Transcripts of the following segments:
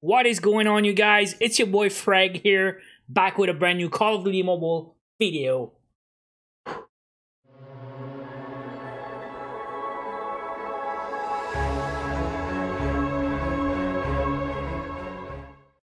What is going on, you guys? It's your boy Frag here, back with a brand new Call of Duty Mobile video.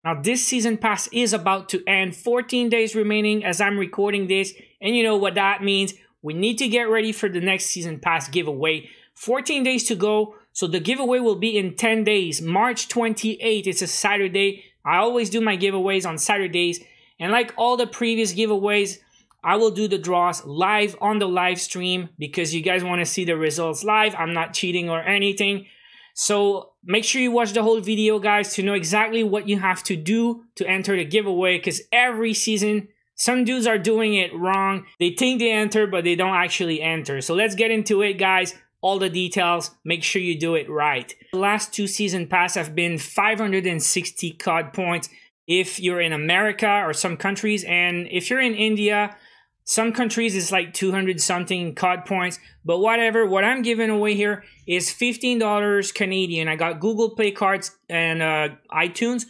Now, this season pass is about to end. 14 days remaining as I'm recording this. And you know what that means. We need to get ready for the next season pass giveaway. 14 days to go. So the giveaway will be in 10 days, March 28th. It's a Saturday. I always do my giveaways on Saturdays. And like all the previous giveaways, I will do the draws live on the live stream because you guys want to see the results live. I'm not cheating or anything. So make sure you watch the whole video, guys, to know exactly what you have to do to enter the giveaway because every season, some dudes are doing it wrong. They think they enter, but they don't actually enter. So let's get into it, guys all the details. Make sure you do it right. The last two season pass have been 560 COD points if you're in America or some countries. And if you're in India, some countries it's like 200 something COD points. But whatever, what I'm giving away here is $15 Canadian. I got Google Play cards and uh, iTunes.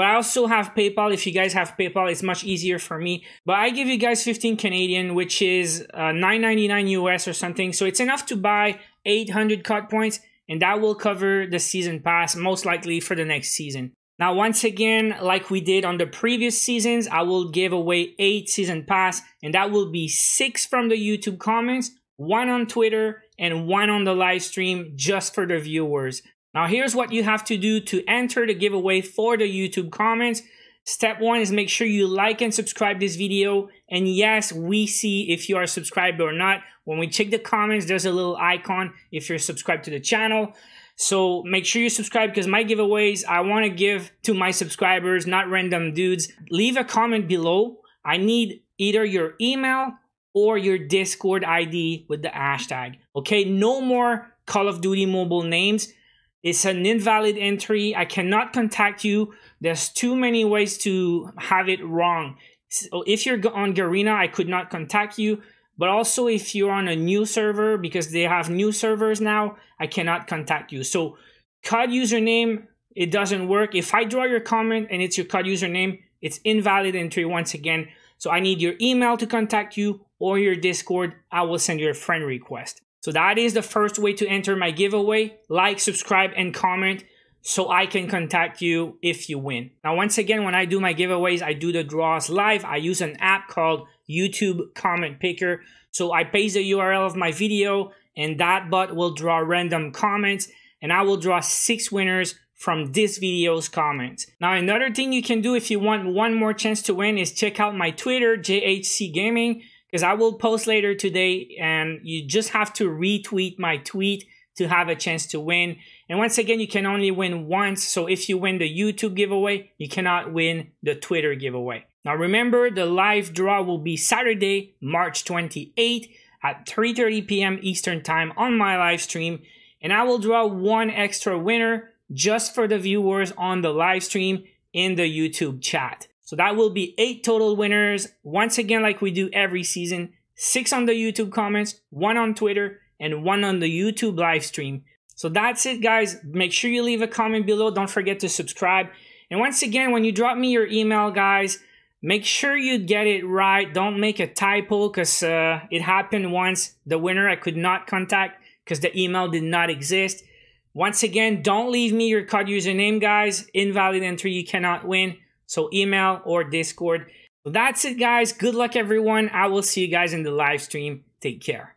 But I also have PayPal. If you guys have PayPal, it's much easier for me. But I give you guys 15 Canadian, which is uh, 9.99 US or something. So it's enough to buy 800 COD points, and that will cover the season pass, most likely for the next season. Now, once again, like we did on the previous seasons, I will give away 8 season pass, and that will be 6 from the YouTube comments, 1 on Twitter, and 1 on the live stream just for the viewers. Now, here's what you have to do to enter the giveaway for the YouTube comments. Step one is make sure you like and subscribe this video. And yes, we see if you are subscribed or not. When we check the comments, there's a little icon if you're subscribed to the channel. So make sure you subscribe because my giveaways, I want to give to my subscribers, not random dudes. Leave a comment below. I need either your email or your Discord ID with the hashtag. Okay, no more Call of Duty mobile names. It's an invalid entry. I cannot contact you. There's too many ways to have it wrong. So oh, if you're on Garena, I could not contact you. But also if you're on a new server, because they have new servers now, I cannot contact you. So COD username, it doesn't work. If I draw your comment and it's your COD username, it's invalid entry once again. So I need your email to contact you or your Discord. I will send you a friend request. So that is the first way to enter my giveaway. Like, subscribe, and comment so I can contact you if you win. Now, once again, when I do my giveaways, I do the draws live. I use an app called YouTube Comment Picker. So I paste the URL of my video and that bot will draw random comments and I will draw six winners from this video's comments. Now, another thing you can do if you want one more chance to win is check out my Twitter, JHC Gaming because I will post later today and you just have to retweet my tweet to have a chance to win. And once again, you can only win once. So if you win the YouTube giveaway, you cannot win the Twitter giveaway. Now remember, the live draw will be Saturday, March 28th at 3.30 p.m. Eastern Time on my live stream. And I will draw one extra winner just for the viewers on the live stream in the YouTube chat. So that will be eight total winners. Once again, like we do every season, six on the YouTube comments, one on Twitter, and one on the YouTube live stream. So that's it, guys. Make sure you leave a comment below. Don't forget to subscribe. And once again, when you drop me your email, guys, make sure you get it right. Don't make a typo because uh, it happened once. The winner I could not contact because the email did not exist. Once again, don't leave me your COD username, guys. Invalid entry, you cannot win. So email or Discord. So that's it, guys. Good luck, everyone. I will see you guys in the live stream. Take care.